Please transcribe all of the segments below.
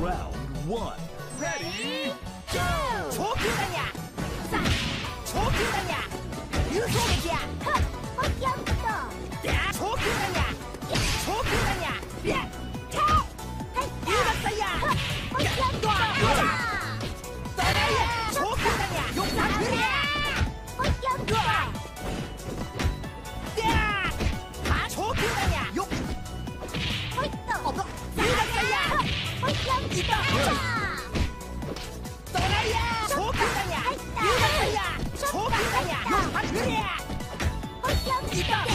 Round 1 Ready, go! い。や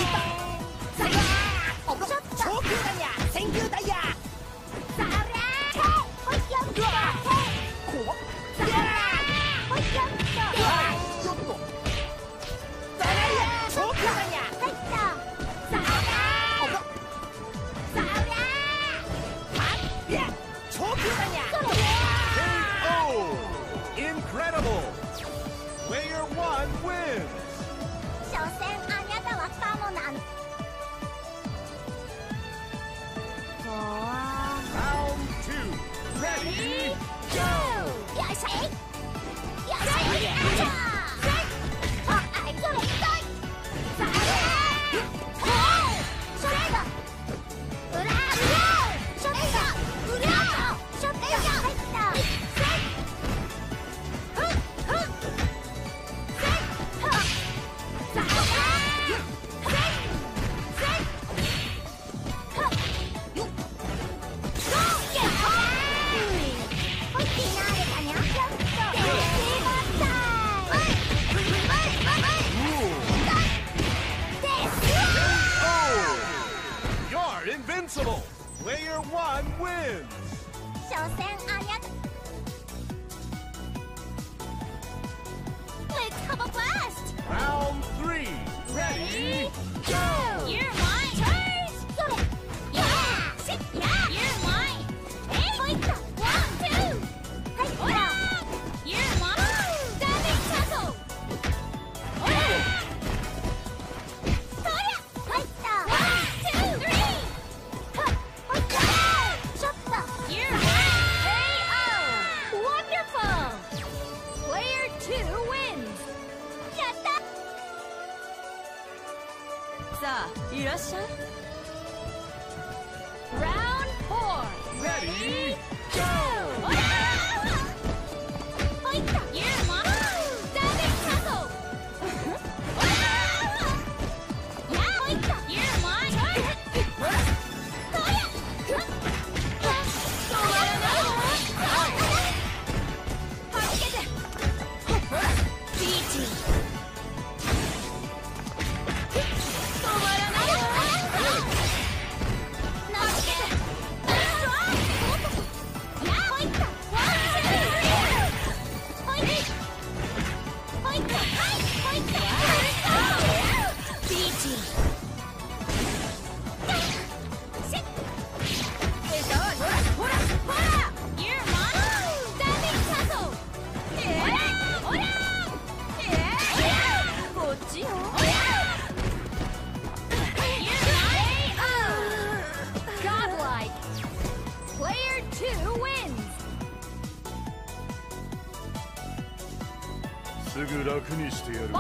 すぐ楽にしてやる。Final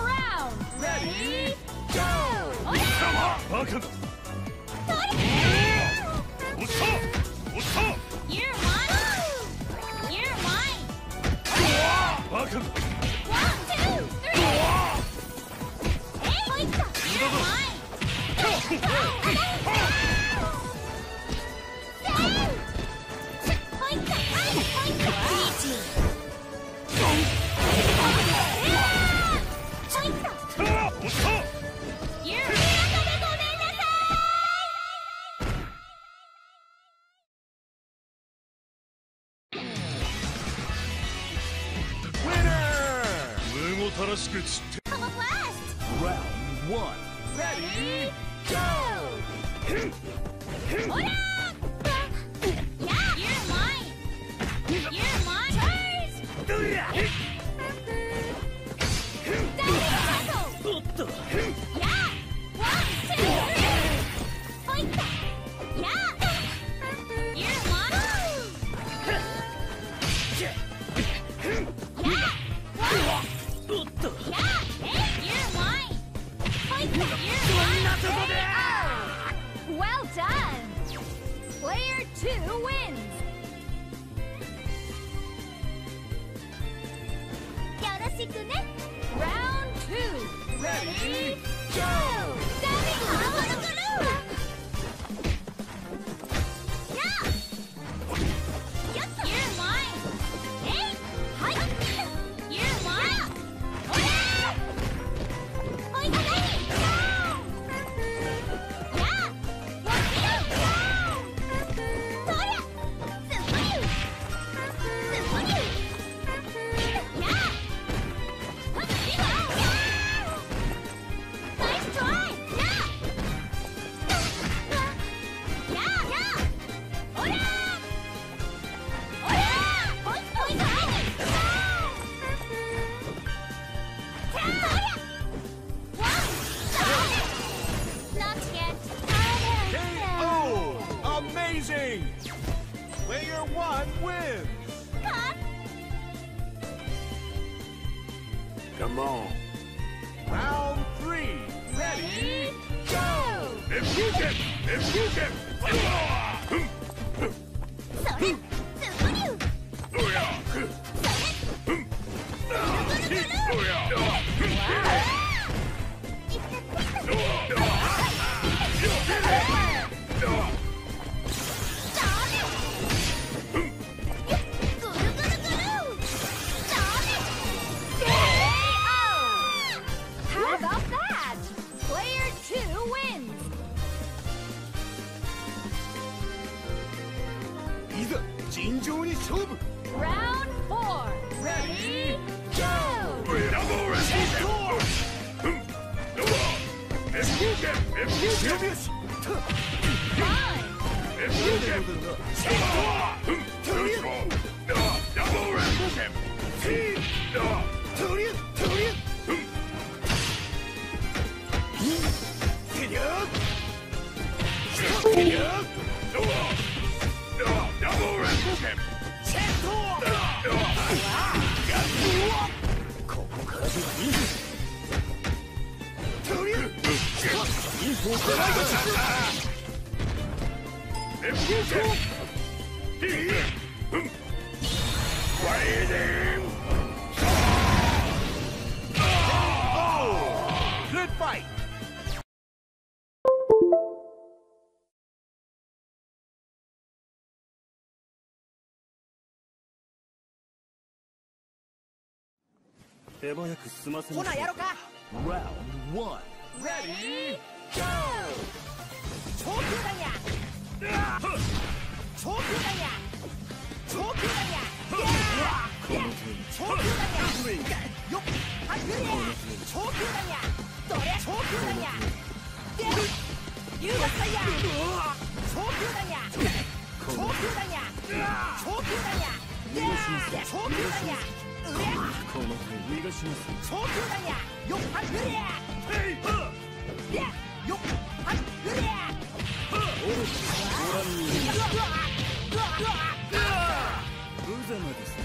round! Ready? Go! 貴様バカだ。取れおっさおっさ You're One, two, three! Hey, you're mine! 正しく散ってストラウンド1レディらここからでは手早く済ませましょう。ほなやろか。Round 1 Ready? 逃がします。無様ですね。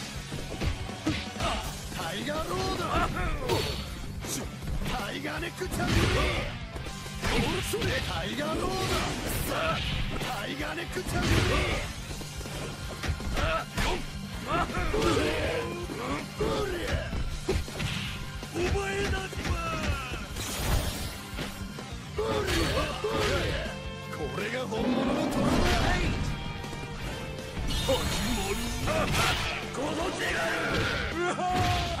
イガーロードタイガーネックチャンタイガーロードタイガーネックチャンはこがのる手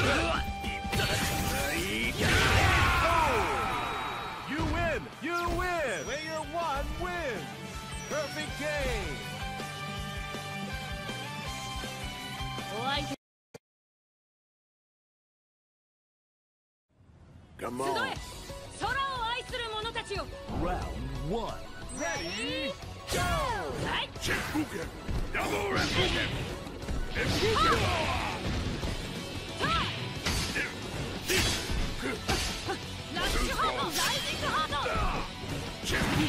You win! You win! Player one wins! Perfect game! お相手 Come 集え空を愛する者たちよ Round one! Ready? Go! はい Double ラッサ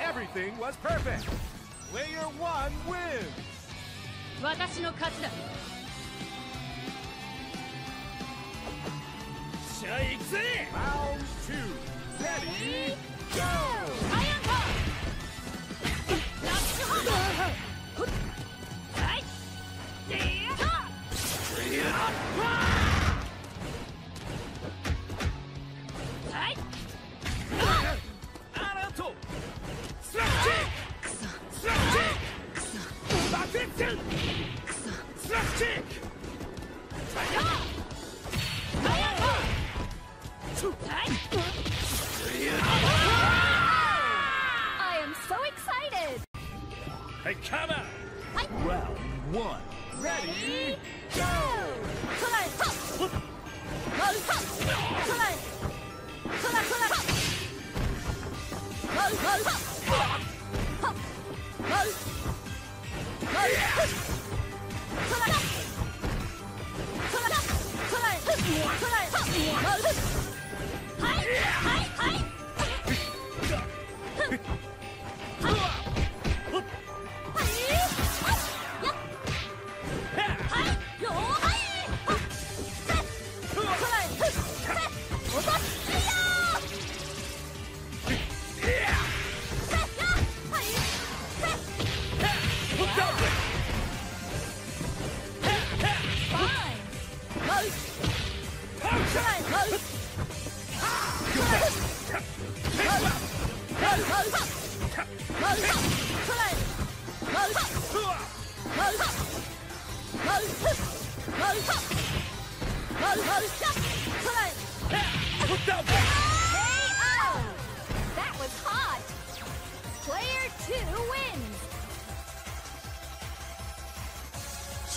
Everything was perfect! Player one wins! 私の勝ちだ試合行くぜ Round two! Ready? Go! サイオントラッシュハートっはい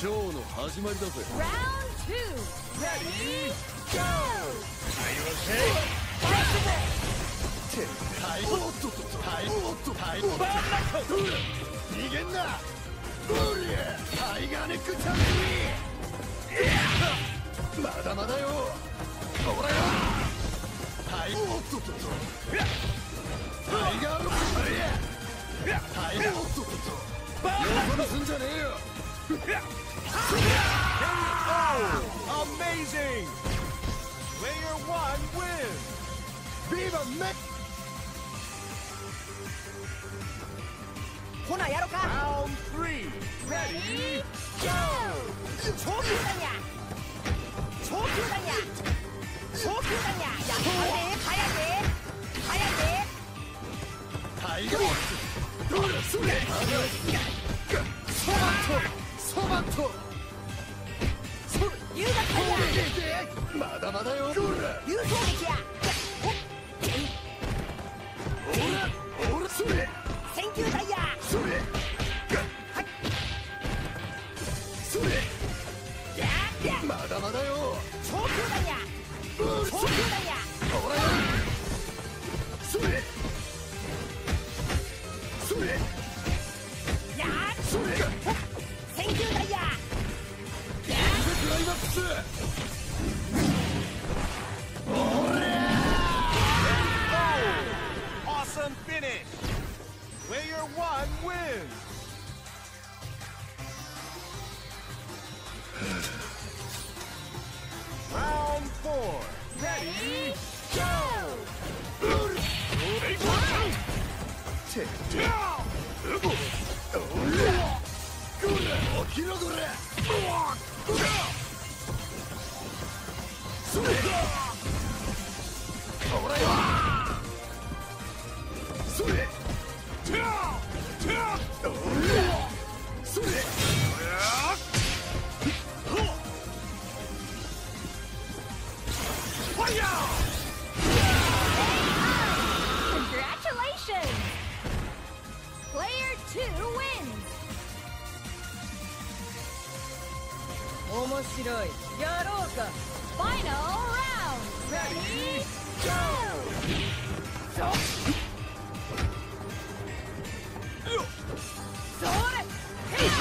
ショーの始まりだぜ。Round two! Ready? Go! タイおっとっとタイおっとタイバーナコ逃げんなボリアタイガーネックチャンピまだまだよ KO! Amazing! Player one wins! Viva Mex! ほなやろか Round three! Ready? Go! 長球弾や長球弾や長球弾ややっぱりね早いで早いでタイガーどれ それソバトソバトそれまだまだよ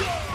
Go!